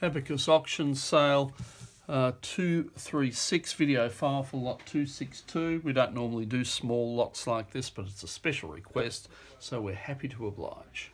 Abacus auction sale uh, 236 video file for lot 262. We don't normally do small lots like this, but it's a special request, so we're happy to oblige.